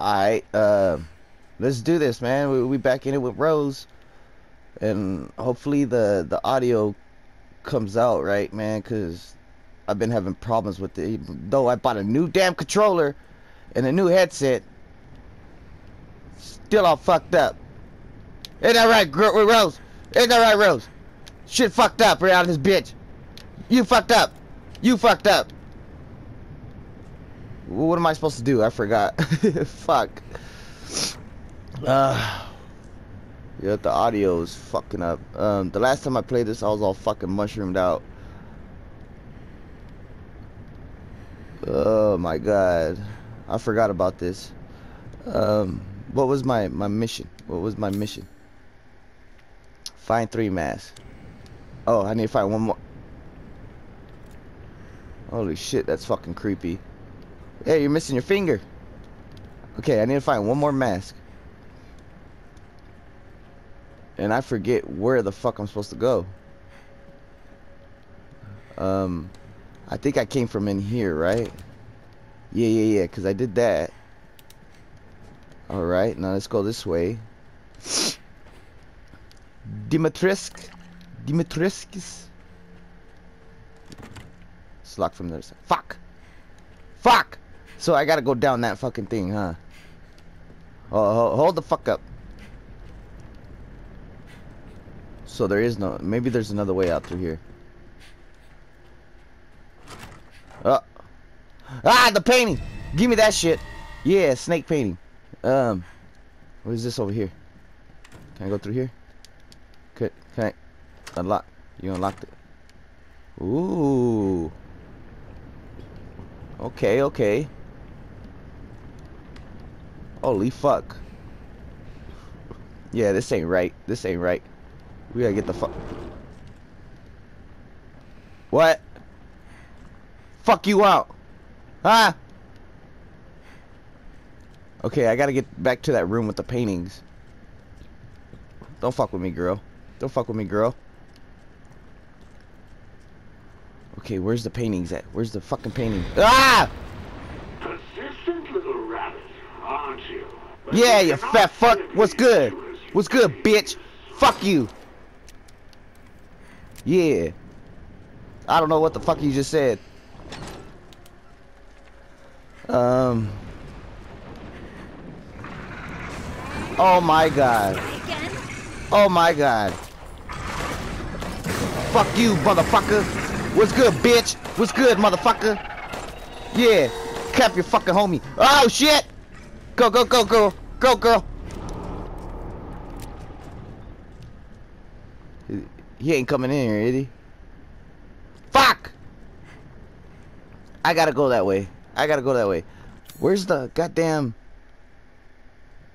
Alright, uh, let's do this, man. We, we back in it with Rose. And hopefully the, the audio comes out right, man, because I've been having problems with it. Though I bought a new damn controller and a new headset, still all fucked up. Ain't that right, Gr- Rose? Ain't that right, Rose? Shit fucked up around this bitch. You fucked up. You fucked up. What am I supposed to do? I forgot. Fuck. Uh, yeah, the audio is fucking up. Um, the last time I played this, I was all fucking mushroomed out. Oh my god. I forgot about this. Um, what was my, my mission? What was my mission? Find three masks. Oh, I need to find one more. Holy shit, that's fucking creepy. Hey, you're missing your finger. Okay, I need to find one more mask. And I forget where the fuck I'm supposed to go. Um, I think I came from in here, right? Yeah, yeah, yeah, because I did that. Alright, now let's go this way. Dimitrisk. Dimitriskis. It's locked from the other side. Fuck! Fuck! So I gotta go down that fucking thing, huh? Oh, hold the fuck up. So there is no... Maybe there's another way out through here. Oh. Ah, the painting! Give me that shit. Yeah, snake painting. Um, what is this over here? Can I go through here? Could, can I unlock? You unlocked it. Ooh. Okay, okay. Holy fuck. Yeah, this ain't right. This ain't right. We gotta get the fuck. What? Fuck you out. Huh? Okay, I gotta get back to that room with the paintings. Don't fuck with me, girl. Don't fuck with me, girl. Okay, where's the paintings at? Where's the fucking painting? Ah! Persistent little rabbit, aren't you? But Yeah, you fat fuck. What's good? What's good, bitch? Fuck you. Yeah. I don't know what the fuck you just said. Um. Oh my god. Oh my god. Fuck you, motherfucker. What's good, bitch? What's good, motherfucker? Yeah. Cap your fucking homie. Oh shit! Go, go, go, girl. Go, girl. He- ain't coming in here, is he? Fuck! I gotta go that way. I gotta go that way. Where's the goddamn...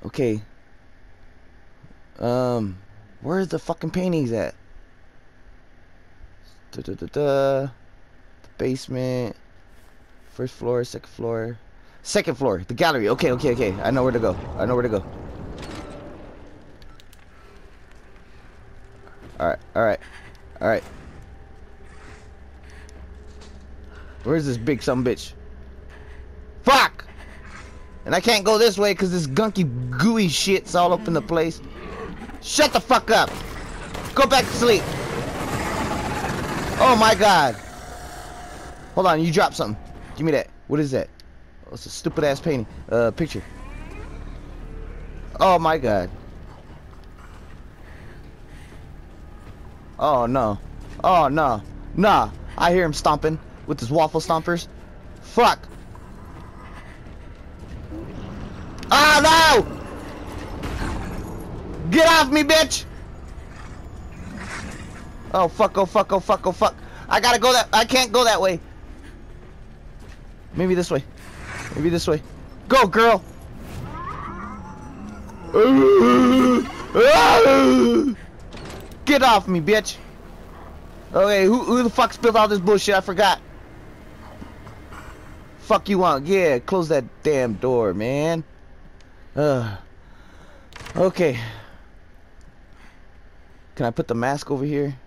Okay. Um, where's the fucking paintings at? Da da da da. The basement. First floor, second floor. Second floor, the gallery. Okay, okay, okay. I know where to go. I know where to go. Alright, alright, alright. Where's this big some bitch? Fuck! And I can't go this way because this gunky gooey shit's all up in the place. Shut the fuck up! Go back to sleep! Oh my god! Hold on, you dropped something. Give me that. What is that? It's a stupid ass painting. Uh, picture. Oh my god. Oh no. Oh no. Nah. I hear him stomping with his waffle stompers. Fuck. Oh no! Get off me, bitch! Oh fuck, oh fuck, oh fuck, oh fuck. I gotta go that I can't go that way. Maybe this way. Maybe this way. Go, girl! Get off me, bitch! Okay, who, who the fuck spilled all this bullshit? I forgot. Fuck you want? Yeah, close that damn door, man. Uh, okay. Can I put the mask over here?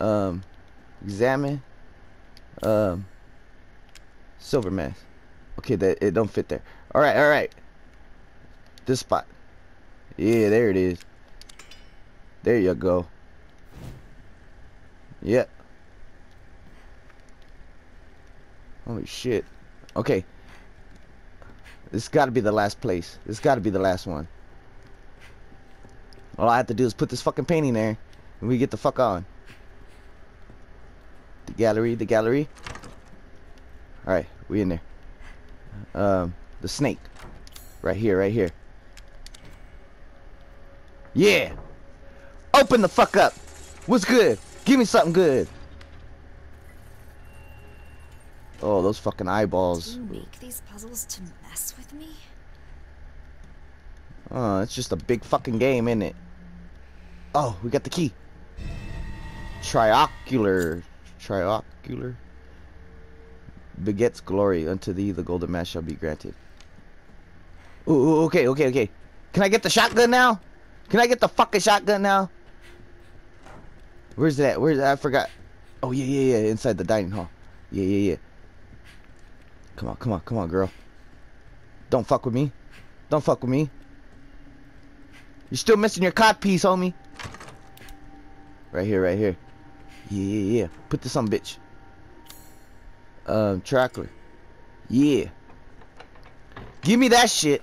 Um, examine. Um, silver mask. Okay, that it don't fit there. All right, all right. This spot. Yeah, there it is. There you go. Yep. Holy shit. Okay. This got to be the last place. This got to be the last one. All I have to do is put this fucking painting there, and we get the fuck on. The gallery, the gallery. All right, we in there. Um, the snake, right here, right here. Yeah. Open the fuck up. What's good? Give me something good. Oh, those fucking eyeballs. You make these puzzles to mess with me? Oh, it's just a big fucking game, isn't it? Oh, we got the key. Triocular. Triocular. Begets glory. Unto thee the golden mass shall be granted. Ooh, okay, okay, okay. Can I get the shotgun now? Can I get the fucking shotgun now? Where's that? Where's that? I forgot. Oh, yeah, yeah, yeah. Inside the dining hall. Yeah, yeah, yeah. Come on, come on, come on, girl. Don't fuck with me. Don't fuck with me. You're still missing your cod piece, homie. Right here, right here. Yeah, yeah, yeah. Put this on, bitch. Um, tracker. Yeah. Give me that shit.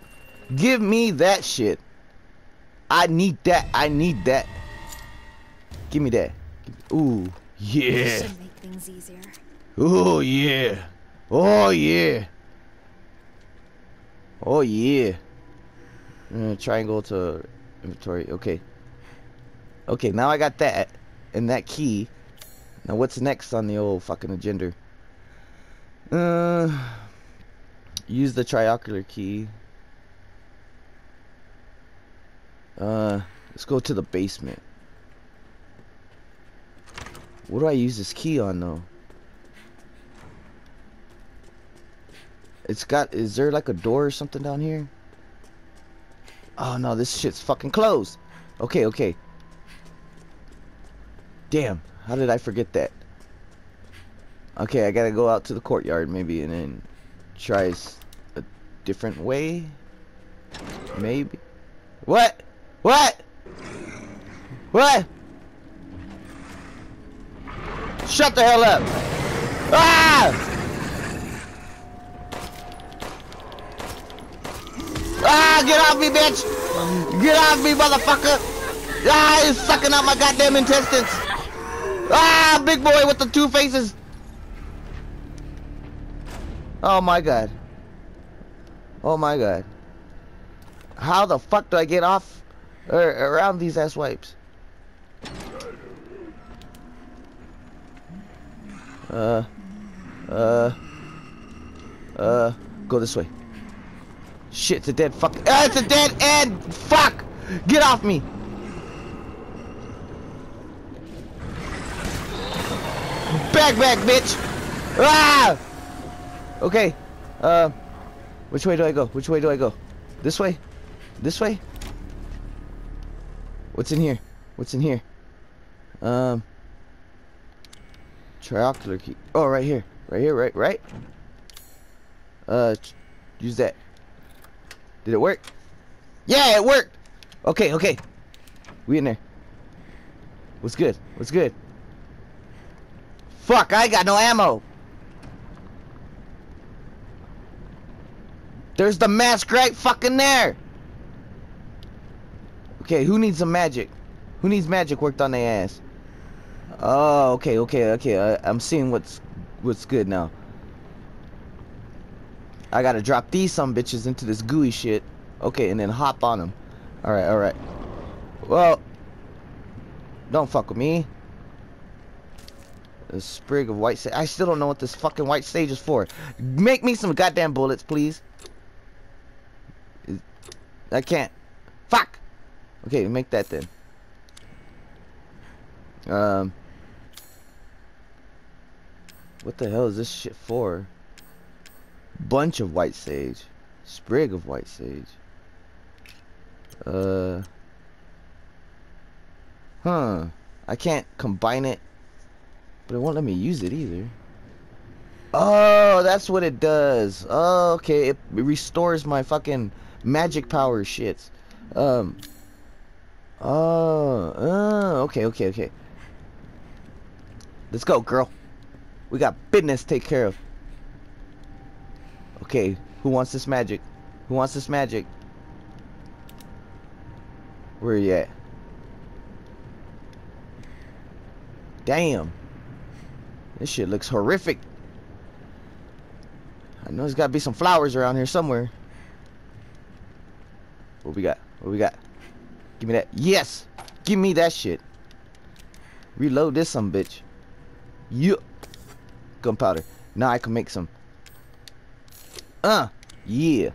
Give me that shit. I need that. I need that. Give me that. Ooh, yeah. Should make things easier. Oh yeah. Oh yeah. Oh yeah. Uh, triangle to inventory. Okay. Okay, now I got that and that key. Now what's next on the old fucking agenda? Uh, use the triocular key. Uh, let's go to the basement. What do I use this key on though? It's got, is there like a door or something down here? Oh no, this shit's fucking closed. Okay, okay. Damn, how did I forget that? Okay, I gotta go out to the courtyard maybe and then try a different way. Maybe. What? What? What? Shut the hell up! Ah! Ah! Get off me, bitch! Get off me, motherfucker! Ah! He's sucking out my goddamn intestines! Ah! Big boy with the two faces! Oh my god. Oh my god. How the fuck do I get off er, around these ass wipes? Uh, uh, uh, go this way. Shit, it's a dead fuck. Ah, it's a dead end! Fuck! Get off me! Back, back, bitch! Ah! Okay. Uh, which way do I go? Which way do I go? This way? This way? What's in here? What's in here? Um, triocular key. Oh, right here. Right here, right, right? Uh, use that. Did it work? Yeah, it worked! Okay, okay. We in there. What's good? What's good? Fuck, I got no ammo! There's the mask right fucking there! Okay, who needs some magic? Who needs magic worked on their ass? Oh, okay, okay, okay. I, I'm seeing what's what's good now. I gotta drop these some bitches into this gooey shit. Okay, and then hop on them. All right, all right. Well, don't fuck with me. A sprig of white sage. I still don't know what this fucking white sage is for. Make me some goddamn bullets, please. I can't. Fuck. Okay, make that then. Um. What the hell is this shit for? Bunch of white sage. Sprig of white sage. Uh. Huh. I can't combine it. But it won't let me use it either. Oh, that's what it does. Oh, okay. It restores my fucking magic power shits. Um. Oh, oh, okay, okay, okay. Let's go, girl. We got business to take care of. Okay, who wants this magic? Who wants this magic? Where you at? Damn. This shit looks horrific. I know there's gotta be some flowers around here somewhere. What we got? What we got? Give me that. Yes! Give me that shit. Reload this some bitch. Yeah. Gunpowder. Now I can make some. Uh. Yeah.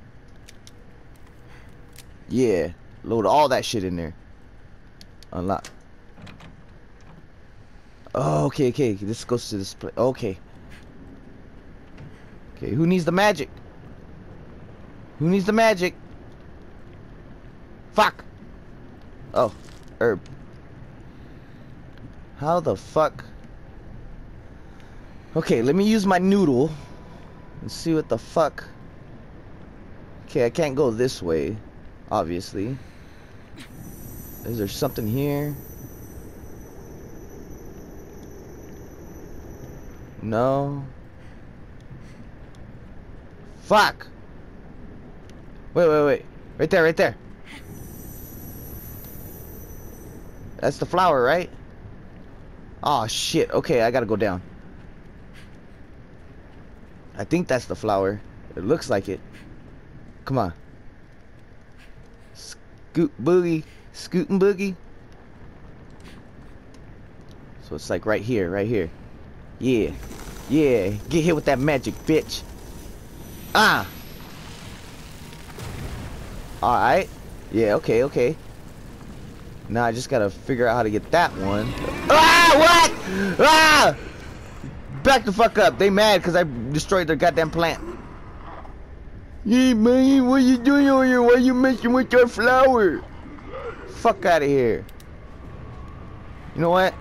Yeah. Load all that shit in there. Unlock. Oh, okay, okay. This goes to this place. Okay. Okay, who needs the magic? Who needs the magic? Fuck! Oh, herb. How the fuck? Okay, let me use my noodle and see what the fuck. Okay, I can't go this way, obviously. Is there something here? No. Fuck! Wait, wait, wait. Right there, right there. That's the flower, right? Oh shit. Okay, I gotta go down. I think that's the flower. It looks like it. Come on. Scoot boogie. Scootin' boogie. So it's like right here, right here. Yeah. Yeah. Get hit with that magic, bitch. Ah! Alright. Yeah, okay, okay. Now I just gotta figure out how to get that one. Ah! What? Ah! Back the fuck up. They mad because I destroyed their goddamn plant. Yeah, man, what you doing over here? Why you messing with your flower? Fuck out of here. You know what?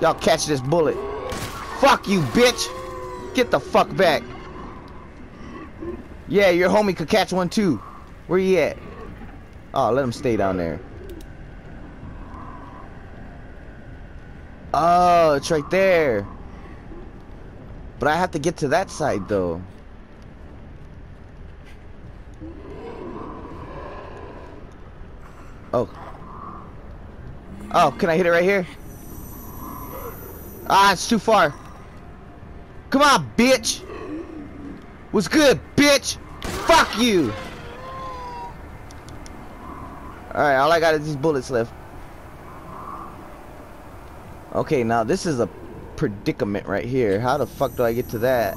Y'all catch this bullet. Fuck you, bitch. Get the fuck back. Yeah, your homie could catch one too. Where you at? Oh, let him stay down there. Oh, it's right there. But I have to get to that side though. Oh. Oh, can I hit it right here? Ah, it's too far. Come on, bitch. What's good, bitch? Fuck you. Alright, all I got is these bullets left. Okay, now this is a predicament right here. How the fuck do I get to that?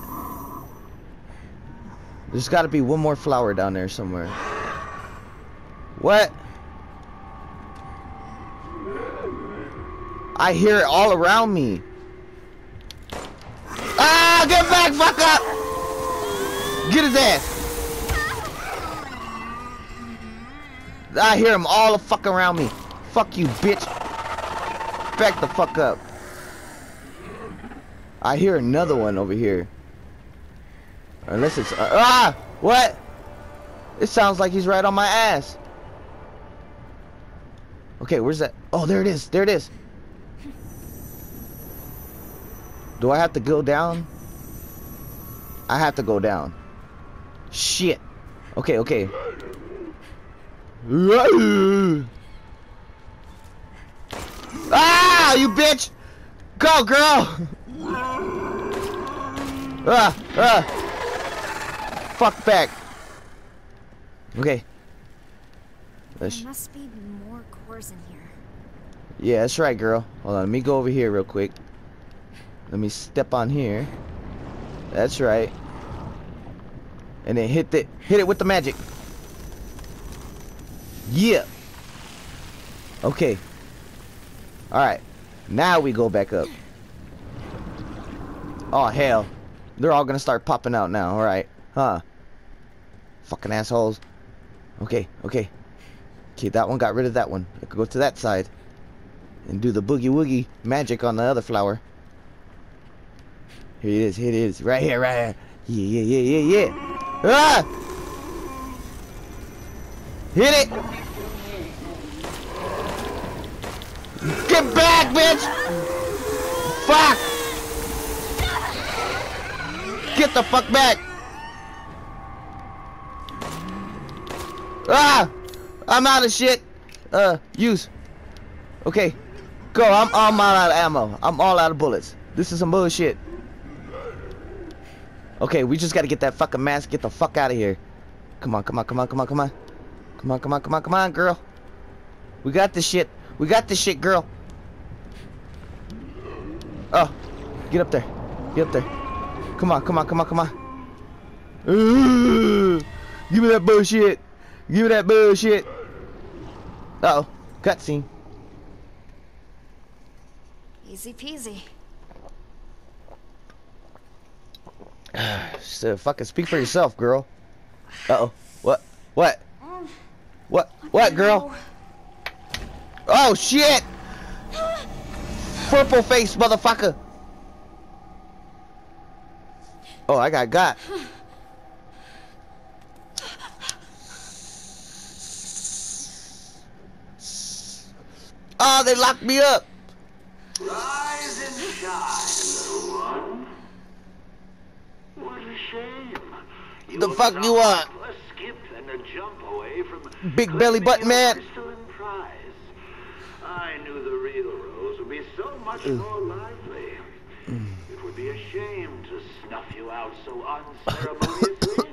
There's got to be one more flower down there somewhere. What? I hear it all around me. Ah, get back, fuck up! Get his ass! I hear him all the fuck around me. Fuck you, bitch. Back the fuck up. I hear another one over here. Unless it's... Uh, ah! What? It sounds like he's right on my ass. Okay, where's that? Oh, there it is. There it is. Do I have to go down? I have to go down. Shit. Okay, okay. Ah, you bitch! Go, girl! Ah, ah! Fuck back. Okay. There must be more cores in here. Yeah, that's right, girl. Hold on, let me go over here real quick. Let me step on here. That's right. And then hit it. Hit it with the magic. Yeah. Okay. Alright. Now we go back up. Oh, hell. They're all gonna start popping out now. Alright. Huh. Fucking assholes. Okay, okay. Okay, that one got rid of that one. I could go to that side. And do the boogie woogie magic on the other flower. Here it is. Here it is. Right here. Right here. Yeah, yeah, yeah, yeah, yeah. Ah! Hit it! Get back, bitch! Fuck! Get the fuck back! Ah! I'm out of shit. Uh, use. Okay. Go. I'm, I'm all out of ammo. I'm all out of bullets. This is some bullshit. Okay, we just gotta get that fucking mask. Get the fuck out of here. Come on, come on, come on, come on, come on. Come on, come on, come on, come on, girl. We got this shit. We got this shit, girl. Oh, get up there. Get up there. Come on, come on, come on, come on. Ooh, give me that bullshit. Give me that bullshit. Uh oh, cutscene. Easy peasy. so fucking speak for yourself, girl. Uh oh. What? What? What? What, girl? Oh shit! Purple face, motherfucker. Oh, I got got. Oh, they locked me up. Rise and shine, little one. What a shame. The You're fuck you want? A skip and a jump away from Big belly button man. Mm. so lively. It would be a shame to snuff you out so unceremoniously.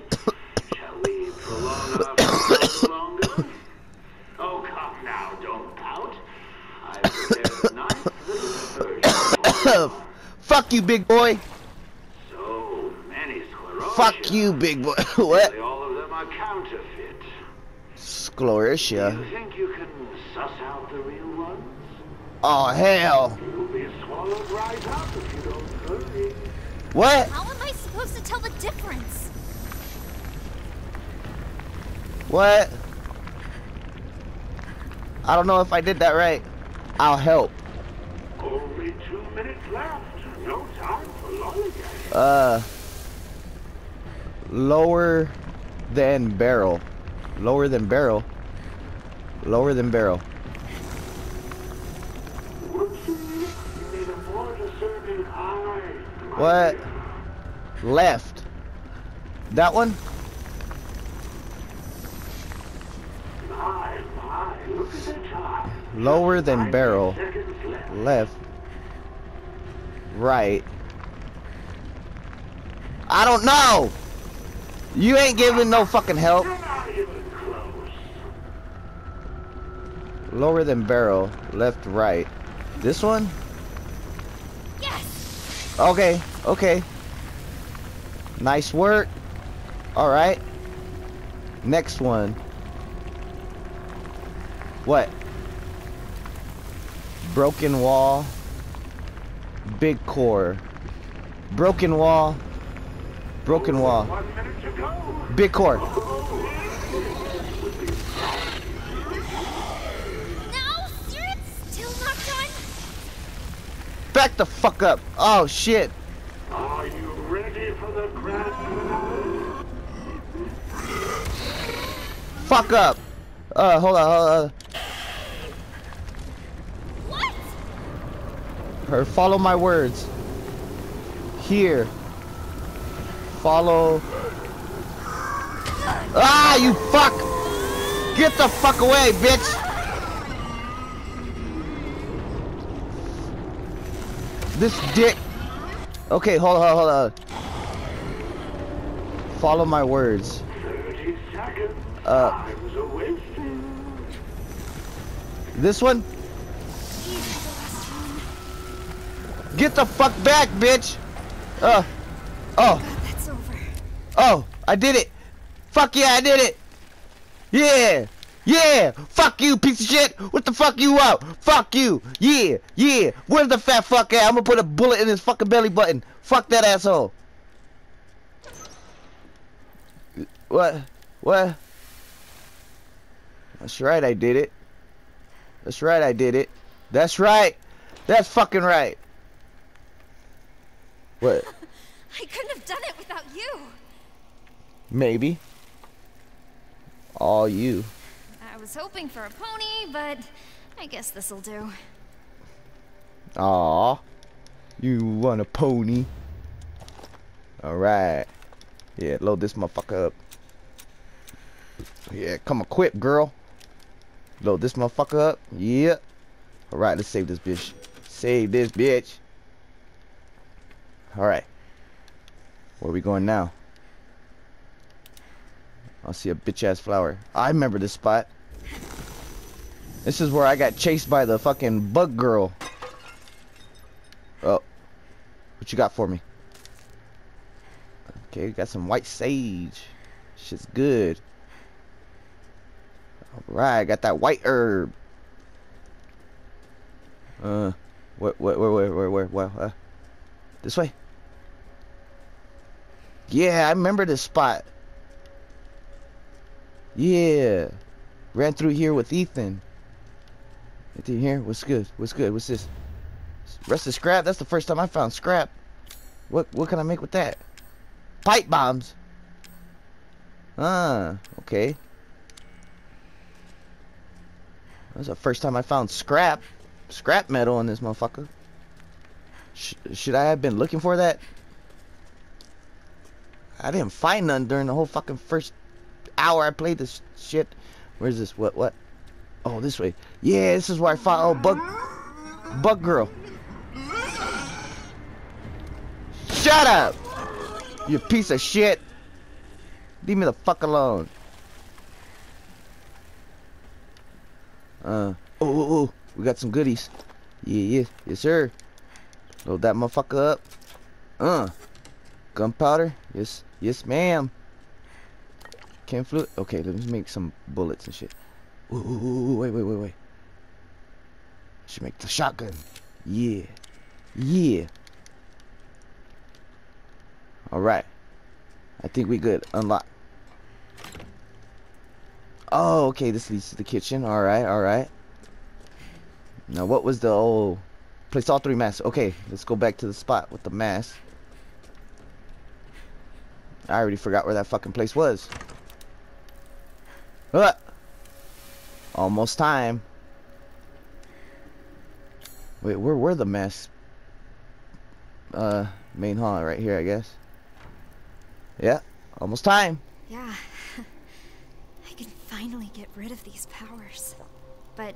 Shall we prolong our fun longer? Oh, come now, don't pout. I've prepared a nice little diversion. Fuck you, big boy. So many sclerotia. Fuck you, big boy. what? All of them are counterfeit. Sclerotia. You think you can suss out the real ones? Oh hell. What? How am I supposed to tell the difference? What? I don't know if I did that right. I'll help. Only two minutes left. No time for lollygagging. Uh, lower than barrel. Lower than barrel. Lower than barrel. Whoopsie. You need a more discerning eye. What? Left. That one? Lower than barrel. left. Right. I don't know. You ain't giving no fucking help. Lower than barrel. Left, right. This one? Okay, okay. Nice work. Alright. Next one. What? Broken wall. Big core. Broken wall. Broken wall. Big core. Back the fuck up. Oh shit. Are you ready for the grand finale? Fuck up. Uh, hold on, hold on. What? Her follow my words. Here. Follow. Ah, you fuck! Get the fuck away, bitch! This dick. Okay, hold on, hold on. Follow my words. 30 seconds. Uh. Time's a wasting. This one? Easy the last one. Get the fuck back, bitch! Uh. Oh. That's over. Oh, I did it. Fuck yeah, I did it. Yeah. Yeah. Fuck you, piece of shit. What the fuck you out? Fuck you. Yeah. Yeah. Where's the fat fuck at? I'm gonna put a bullet in his fucking belly button. Fuck that asshole. What? What? That's right, I did it. That's right, I did it. That's right. That's fucking right. What? I couldn't have done it without you. Maybe. All you. Was hoping for a pony, but I guess this'll do. Aw. You want a pony? Alright. Yeah, load this motherfucker up. Yeah, come equipped, girl. Load this motherfucker up. Yep. Alright, let's save this bitch. Save this bitch. Alright. Where are we going now? I'll see a bitch ass flower. I remember this spot. This is where I got chased by the fucking bug girl. Oh. What you got for me? Okay, got some white sage. Shit's good. Alright, got that white herb. Uh, what, what, where, where, where, where, where, uh, this way? Yeah, I remember this spot. Yeah. Ran through here with Ethan. Anything here? What's good? What's good? What's this? Rest of scrap? That's the first time I found scrap. What what can I make with that? Pipe bombs. Ah, okay. That's the first time I found scrap. Scrap metal in this motherfucker. Sh should I have been looking for that? I didn't find none during the whole fucking first hour I played this shit. Where's this? What? What? Oh, this way. Yeah, this is where I found. Oh, bug. Bug girl. Shut up! You piece of shit! Leave me the fuck alone. Uh, oh, oh, oh, we got some goodies. Yeah, yeah, yes, sir. Load that motherfucker up. Uh, gunpowder. Yes, yes, ma'am. Can fluid. Okay, let me make some bullets and shit. Ooh, ooh, ooh, wait, wait, wait, wait. Should make the shotgun. Yeah, yeah. All right. I think we good. Unlock. Oh, okay. This leads to the kitchen. All right, all right. Now, what was the old... Place all three masks. Okay, let's go back to the spot with the mask. I already forgot where that fucking place was. Uh, almost time. Wait, where were the mess? Uh, main hall right here, I guess. Yeah, almost time. Yeah. I can finally get rid of these powers. But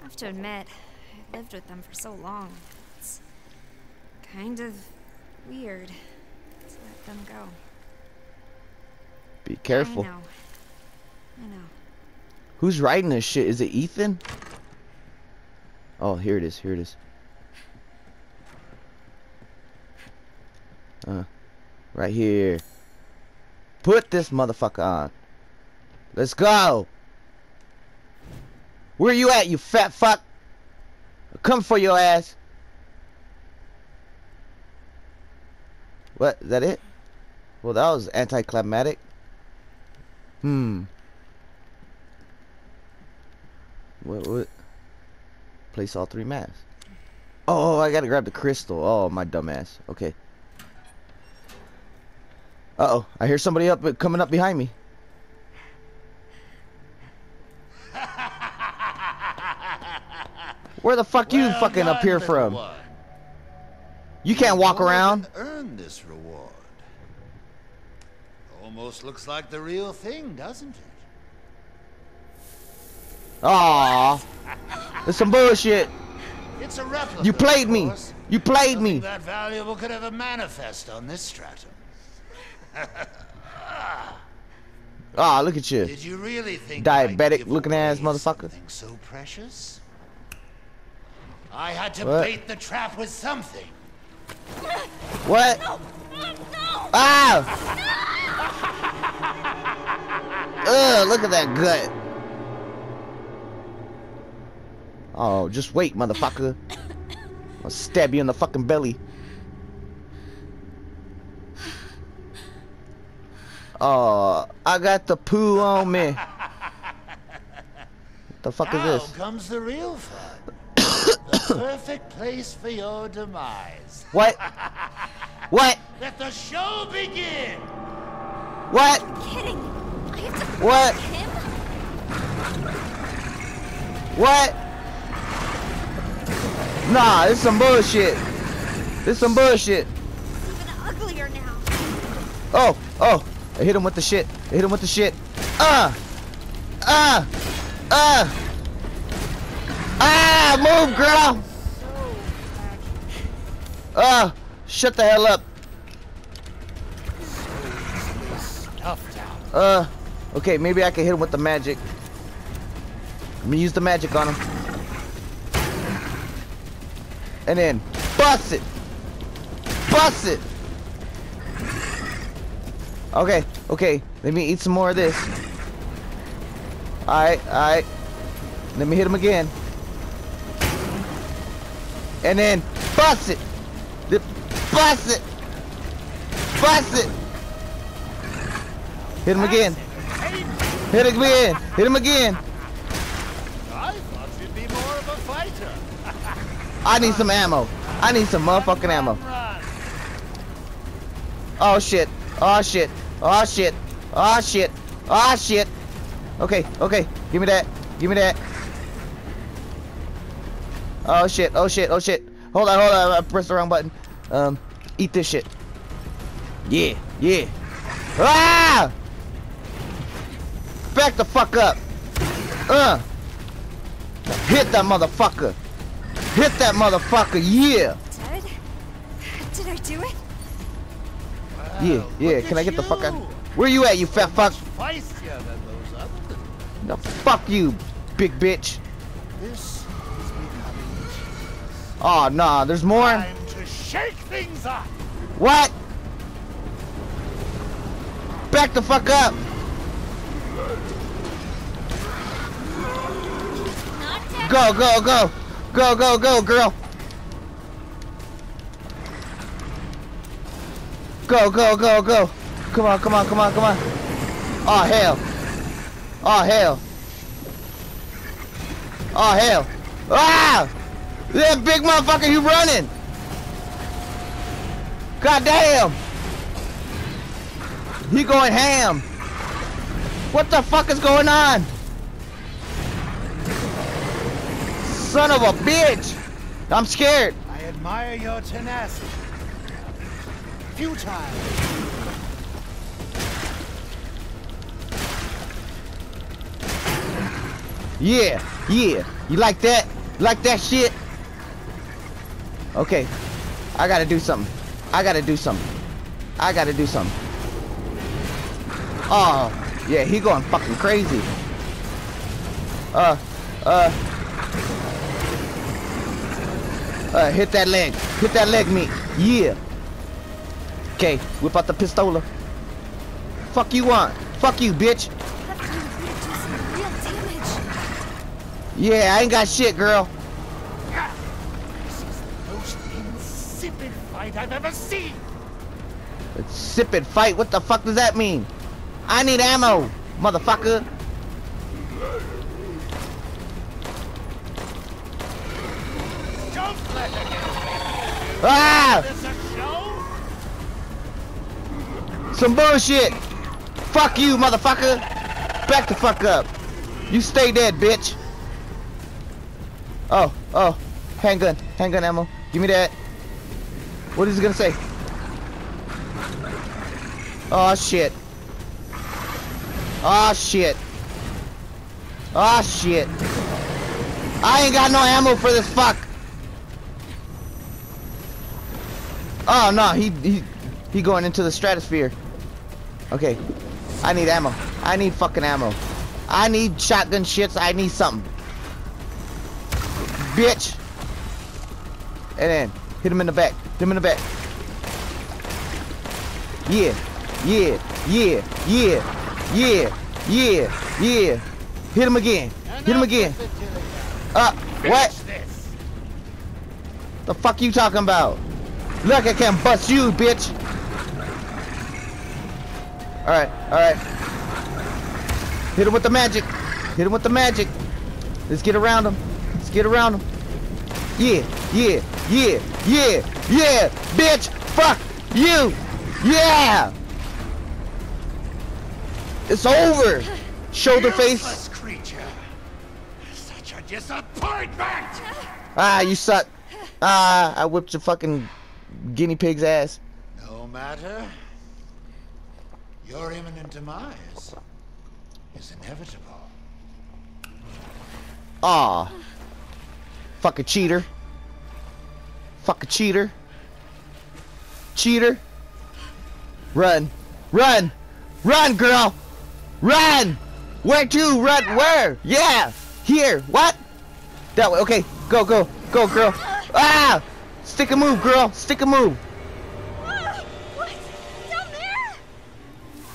I have to admit, I lived with them for so long. It's kind of weird to let them go. Be careful. I know. Know. Who's writing this shit? Is it Ethan? Oh, here it is. Here it is. Uh, right here. Put this motherfucker on. Let's go. Where are you at, you fat fuck? Come for your ass. What? Is that it? Well, that was anticlimactic. Hmm. What? What? Place all three masks. Oh, I gotta grab the crystal. Oh, my dumbass. Okay. Uh oh, I hear somebody up coming up behind me. Where the fuck you fucking up here from? one. You can't walk around. Earn this reward. Almost looks like the real thing, doesn't it? Aw, it's some bullshit. It's a replica. You played me. You played Nothing me. that valuable could ever manifest on this stratum. Ah, look at you. Did you really think diabetic looking ass motherfucker. so precious? I had to What? bait the trap with something. What? Ah! Ugh, look at that gut. Oh, just wait, motherfucker. I'll stab you in the fucking belly. Oh, I got the poo on me. What the fuck is now this? comes the real fun. the perfect place for your demise. What? What? Let the show begin! What? Kidding. I have to What? him? What? Nah, this some bullshit. This some bullshit. Even uglier now. Oh, oh. I hit him with the shit. I hit him with the shit. Uh. Uh. Uh. Ah, move, girl. Uh, shut the hell up. Stuffed. Uh, okay, maybe I can hit him with the magic. Let me use the magic on him. And then bust it. Bust it. Okay, okay. Let me eat some more of this. Alright, alright. Let me hit him again. And then bust it. Bust it. Bust it. Hit him again. Hit him again. Hit him again. I need some ammo. I need some motherfucking ammo. Oh shit. Oh shit. Oh shit. Oh shit. Oh shit. Okay, okay. Give me that. Give me that. Oh shit. Oh shit. Oh shit. Hold on, hold on. I pressed the wrong button. Um, eat this shit. Yeah, yeah. Ah! Back the fuck up. Uh. Hit that motherfucker. Hit that motherfucker. Yeah. Ted? Did I do it? Yeah, yeah. look Can I at get the fuck out? you. Where you at, you fat fuck? Much feistier than those others. No, fuck you, big bitch. This is becoming Oh, nah, there's more. time to shake things up. What? Back the fuck up. Go, go, go. Go, go, go, girl. Go, go, go, go. Come on, come on, come on, come on. Oh, hell. Oh, hell. Oh, hell. Ah! That big motherfucker, you running. God damn. He going ham. What the fuck is going on? Son of a bitch! I'm scared. I admire your tenacity. Futile. Yeah, yeah. You like that? You like that shit? Okay. I gotta do something. I gotta do something. I gotta do something. Oh, yeah, he going fucking crazy. Uh, uh. Uh, hit that leg. Hit that leg me. Yeah. Okay, whip out the pistola. Fuck you want? Fuck you, bitch. Yeah, I ain't got shit, girl. The most insipid fight I've ever seen. Sip and fight. What the fuck does that mean? I need ammo, motherfucker. Ah! Some bullshit. Fuck you, motherfucker. Back the fuck up. You stay dead, bitch. Oh, oh. Handgun. Handgun ammo. Give me that. What is he gonna say? Oh shit. Oh shit. Oh shit. I ain't got no ammo for this fuck. Oh no, he he he going into the stratosphere. Okay. I need ammo. I need fucking ammo. I need shotgun shits. I need something. Bitch. And then hit him in the back. Hit him in the back. Yeah. Yeah. Yeah. Yeah. Yeah. Yeah. Yeah. Hit him again. Hit him again. Uh, what? The fuck you talking about? Look, I can't bust you, bitch. Alright, alright. Hit him with the magic. Hit him with the magic. Let's get around him. Let's get around him. Yeah, yeah, yeah, yeah, yeah, bitch. Fuck. You! Yeah! It's over! Shoulder face! Such a disappointment! Ah, you suck! Ah, I whipped your fucking guinea pig's ass. No matter. Your imminent demise is inevitable. Ah. Fuck a cheater. Fuck a cheater. Cheater. Run. Run. Run, girl. Run. Where to? Run. Where? Yeah. Here. What? That way. Okay. Go, go. Go, girl. Ah. Stick a move, girl. Stick a move. What? Down there?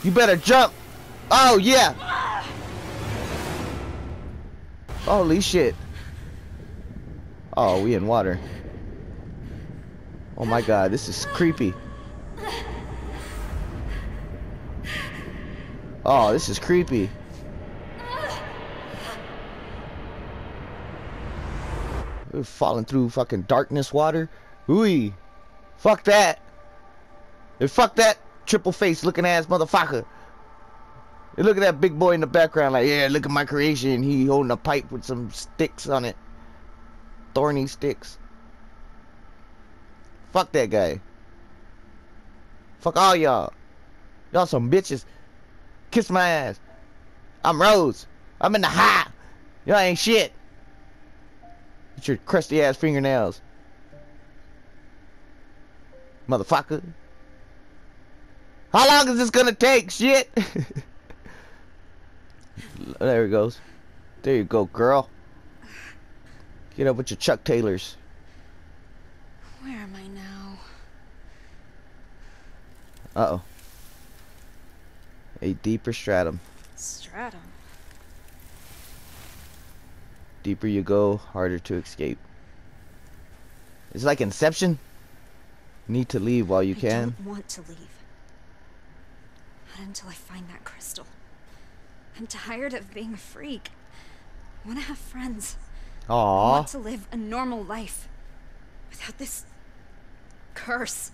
You better jump. Oh, yeah. Holy shit. Oh, we in water. Oh my god, this is creepy. Oh, this is creepy. We're falling through fucking darkness water. Ooey. Fuck that. And fuck that triple face looking ass motherfucker. And look at that big boy in the background, like, yeah, look at my creation. He holding a pipe with some sticks on it. Thorny sticks. Fuck that guy. Fuck all y'all. Y'all some bitches. Kiss my ass. I'm Rose. I'm in the high. Y'all ain't shit. With your crusty ass fingernails. Motherfucker. How long is this gonna take? Shit. there it goes. There you go, girl. Get up with your Chuck Taylors. Where am I now? Uh oh. A deeper stratum. Stratum. Deeper you go, harder to escape. It's like Inception. Need to leave while you I can. don't want to leave. Not until I find that crystal. I'm tired of being a freak. I want to have friends. Aww. I want to live a normal life. Without this curse.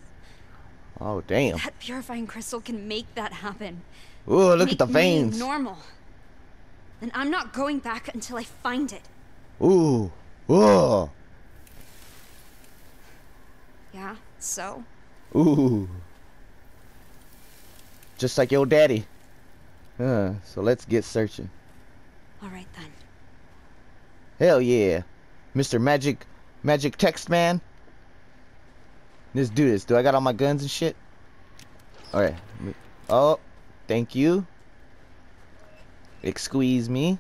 Oh damn. That purifying crystal can make that happen. Ooh, look Make at the veins. normal. And I'm not going back until I find it. Ooh. Ooh. Yeah, so? Ooh. Just like your daddy. Uh, so let's get searching. Alright then. Hell yeah. Mr. Magic Magic Text Man. Let's do this. Do I got all my guns and shit? Alright. Oh, thank you. Excuse me.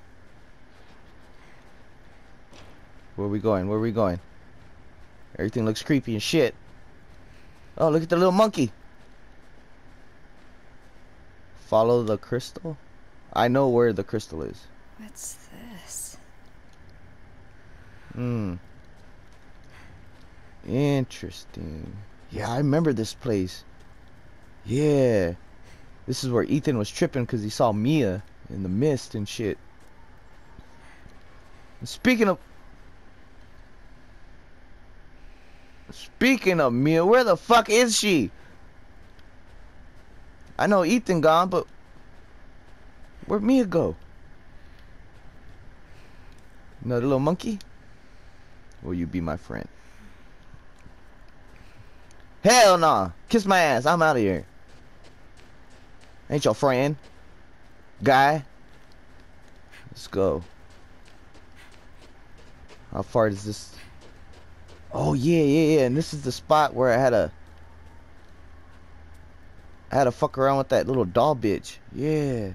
Where we going? Where we going? Everything looks creepy and shit. Oh, look at the little monkey. Follow the crystal? I know where the crystal is. What's this? Hmm. Interesting. Yeah, I remember this place. Yeah. This is where Ethan was tripping because he saw Mia in the mist and shit. And Speaking of... Speaking of Mia, where the fuck is she? I know Ethan gone, but... Where'd Mia go? Another little monkey? Will you be my friend? Hell nah. Kiss my ass. I'm out of here. Ain't your friend. Guy. Let's go. How far does this... Oh, yeah, yeah, yeah. And this is the spot where I had a... I had to fuck around with that little doll bitch. Yeah.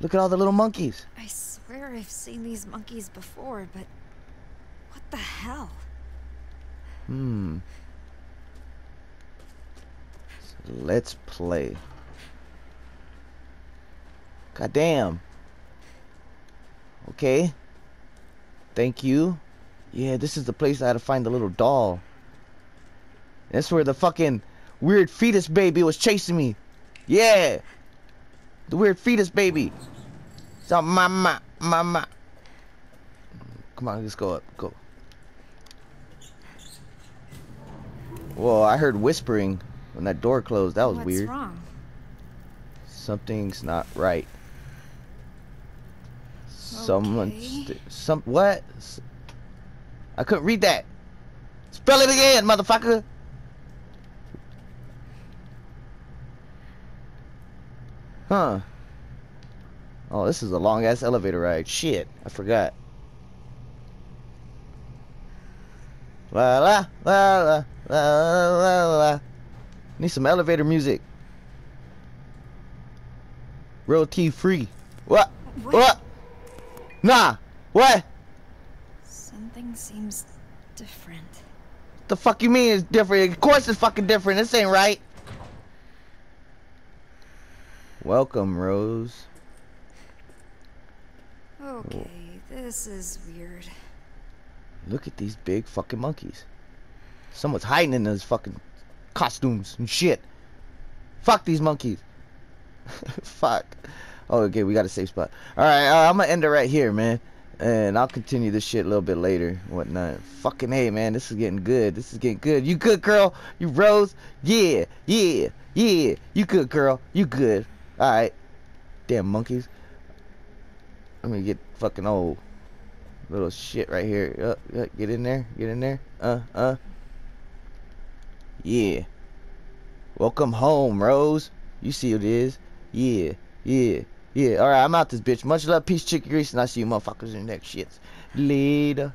Look at all the little monkeys. I swear I've seen these monkeys before, but what the hell? Hmm. So let's play. God damn. Okay. Thank you. Yeah, this is the place I had to find the little doll. That's where the fucking weird fetus baby was chasing me. Yeah. The weird fetus baby. So mama, mama. Come on, let's go up. Go. Whoa, I heard whispering. when that door closed. That was What's weird. wrong? Something's not right. Someone, Okay. some what? I couldn't read that. Spell it again, motherfucker. Huh. Oh, this is a long ass elevator ride. Shit, I forgot. La la la la la la la. Need some elevator music. Royalty free. What? What? Nah. What? Something seems different. The fuck you mean it's different? Of course it's fucking different. This ain't right. Welcome, Rose. Okay, this is weird. Look at these big fucking monkeys. Someone's hiding in those fucking costumes and shit. Fuck these monkeys. Fuck. Oh, okay, we got a safe spot. Alright, uh, I'm gonna end it right here, man. And I'll continue this shit a little bit later whatnot. Fucking hey, man, this is getting good. This is getting good. You good, girl? You Rose? Yeah, yeah, yeah. You good, girl? You good. Alright. Damn monkeys. Let me get fucking old. Little shit right here. Uh, uh, get in there. Get in there. Uh, uh. Yeah. Welcome home, Rose. You see what it is. Yeah, yeah, yeah. Alright, I'm out this bitch. Much love, peace, chicken grease, and I'll see you motherfuckers in the next shits. Later.